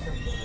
Gracias.